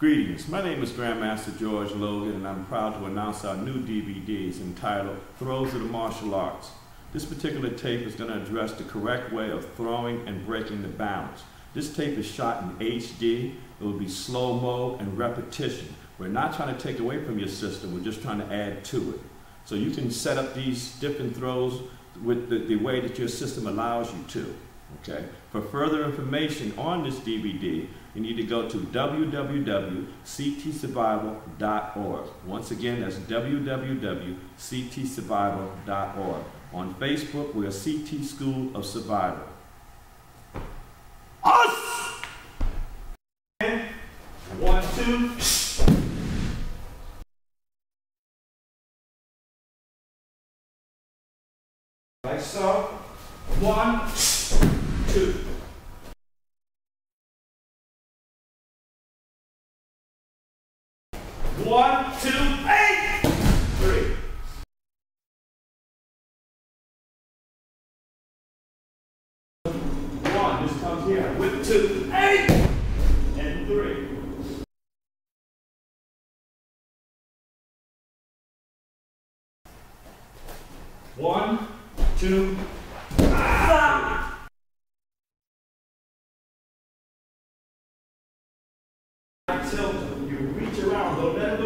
Greetings, my name is Grandmaster George Logan and I'm proud to announce our new DVDs entitled Throws of the Martial Arts. This particular tape is going to address the correct way of throwing and breaking the balance. This tape is shot in HD, it will be slow-mo and repetition. We're not trying to take away from your system, we're just trying to add to it. So you can set up these different throws with the, the way that your system allows you to. Okay. For further information on this DVD, you need to go to www.ctsurvival.org. Once again, that's www.ctsurvival.org. On Facebook, we're CT School of Survival. Us! One, two. Like so. One two. One, two, eight, three. One, this comes here with two, eight, and three. One, two, little bit.